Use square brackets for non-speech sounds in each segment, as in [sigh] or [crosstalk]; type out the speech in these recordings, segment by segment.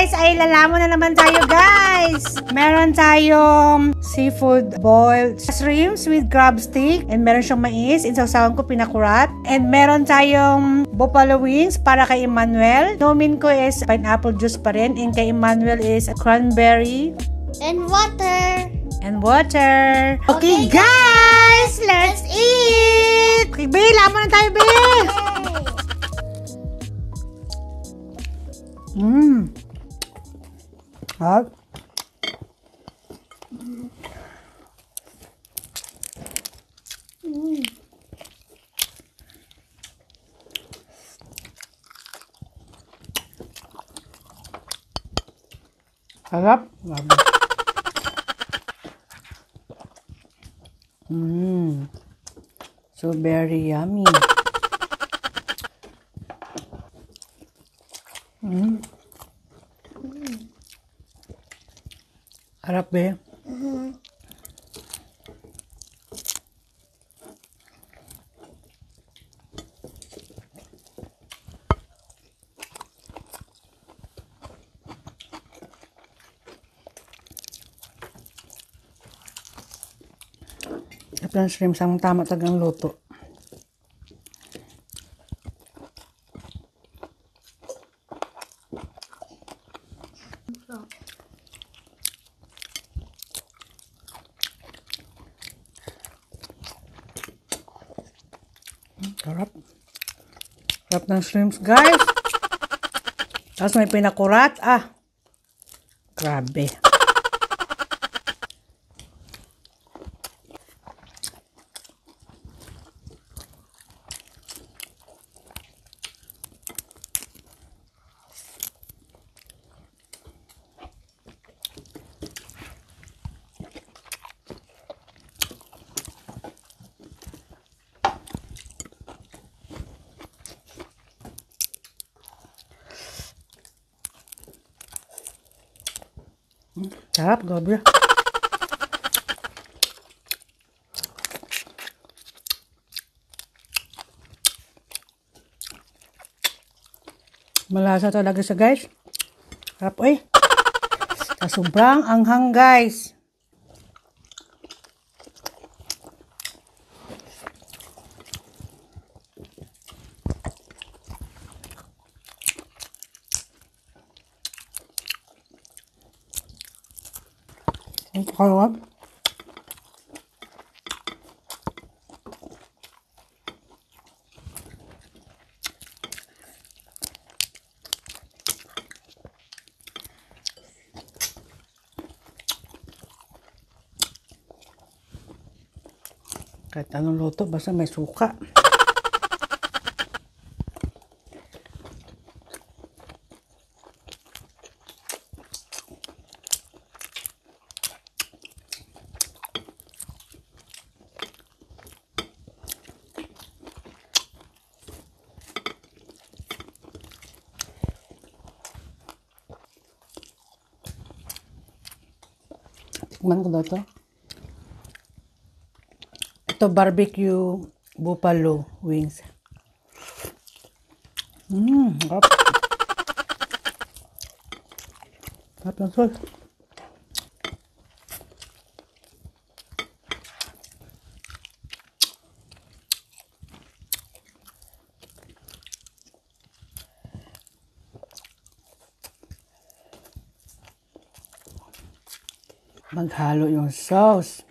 guys, ay lalamon na naman tayo guys. Meron tayong seafood boiled shrimps with crab stick. And meron siyang mais. Insawsawan ko pinakurat. And meron tayong buffalo wings para kay Emmanuel. Nomin ko is pineapple juice pa rin. And kay Emmanuel is cranberry And water. and water. Okay, guys, let's eat! Okay, Be, lamon na tayo, Be! Mmm. Hot. Sarap. Grabe. So very yummy. Mmm. Harap be. Ito ang shrimp sa tama tagang luto. Sarap. Sarap ng shrimps, guys. Tapos may pinakurat. Ah. Grabe. Sarap, grabe. Malasa talaga siya, guys. Sarap. Sa sobrang anghang, guys. Ang sarap. Kahit anong luto, basta. Tikman ko. Ito barbecue buffalo wings. Mmm, sarap. Sarap ng salt. Man yung sauce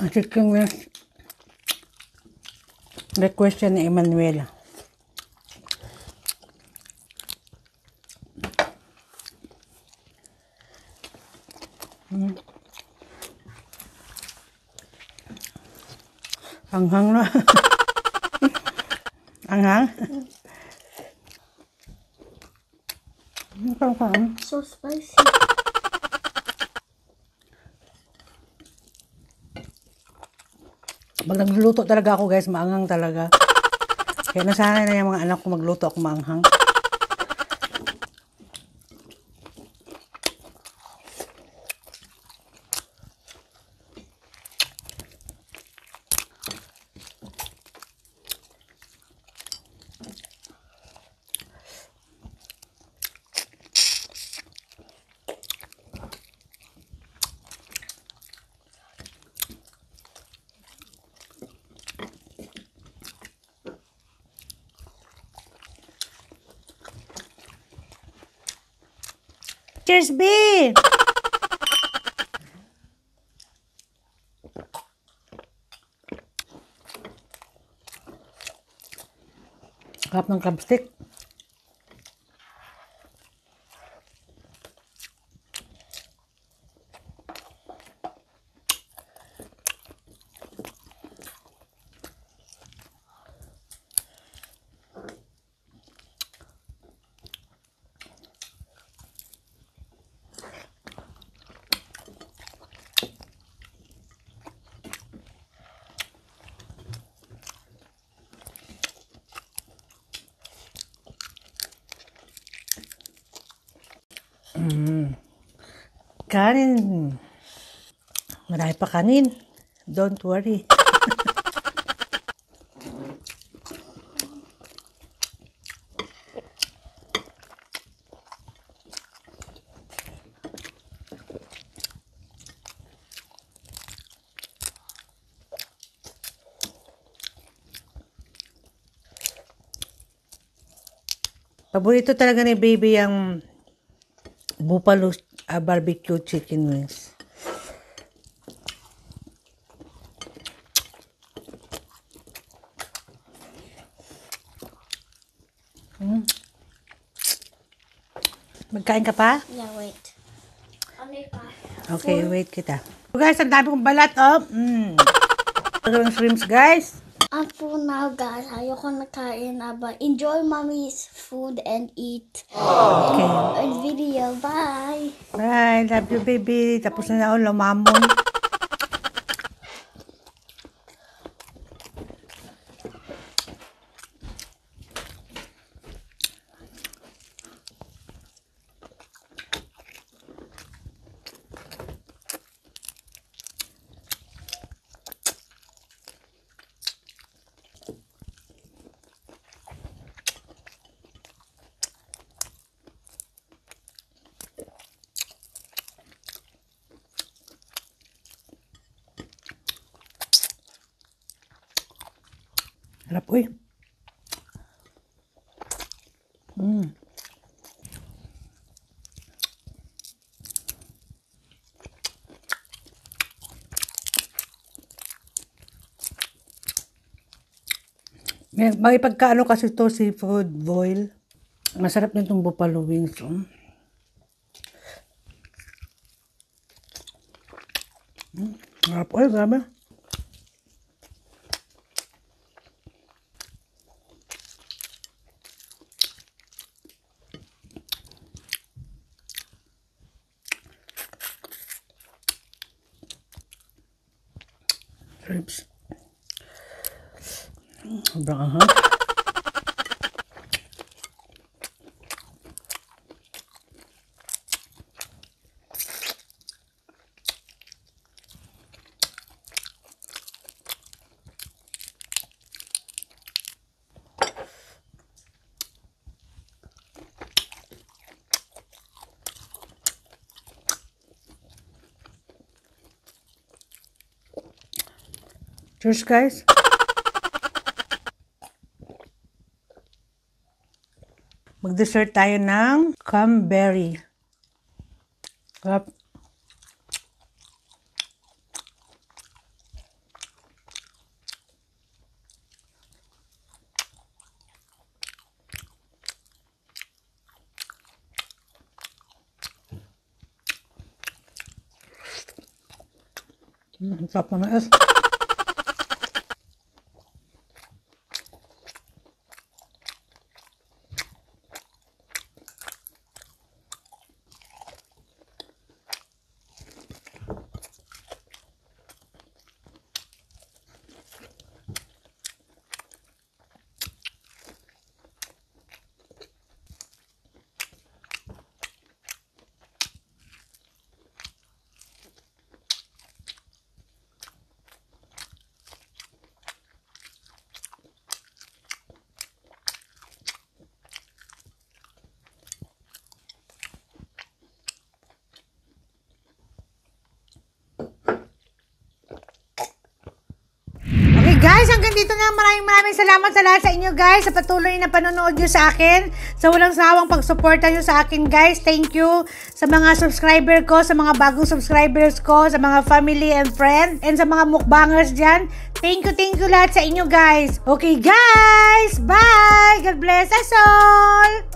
Ang chicken wings, request yan ni Emanuela. Mm. Anghang na. [laughs] Anghang? Parang parang. So spicy. Pag nagluluto talaga ako guys, maanghang talaga. Kaya nasanay na yung mga anak ko magluto ako maanghang. Cheers, B! Sarap ng crab stick. Kanin. Marami pa kanin. Don't worry. Paborito talaga ni baby yung buffalo uh, barbecue chicken wings. Mm. Magkain ka pa? Yeah, wait. Ano pa? Okay, wait kita. So guys, ang dami kong balat, oh. Mm. Talagang shrimps, guys. And for now, guys, ayoko na kain na but enjoy mommy's food and eat. Okay. And video. Bye. Bye. Love you, baby. Tapos na ako lumamon. Harap, uy. Mm. May, pagkaano kasi to seafood boil. Masarap din itong buffalo wings. Oh. Mm. Harap, uy, grabe. Ribs. Sobrang anghang. Cheers, guys. Mag-dessert tayo ng cranberry. Sarap. Mm, sarap na na hanggang dito na maraming maraming salamat sa lahat sa inyo guys sa patuloy na panonood nyo sa akin sa walang sawang pagsuporta nyo sa akin guys. Thank you sa mga subscriber ko sa mga bagong subscribers ko sa mga family and friends and sa mga mukbangers dyan. Thank you thank you lahat sa inyo guys. Okay guys bye! God bless us all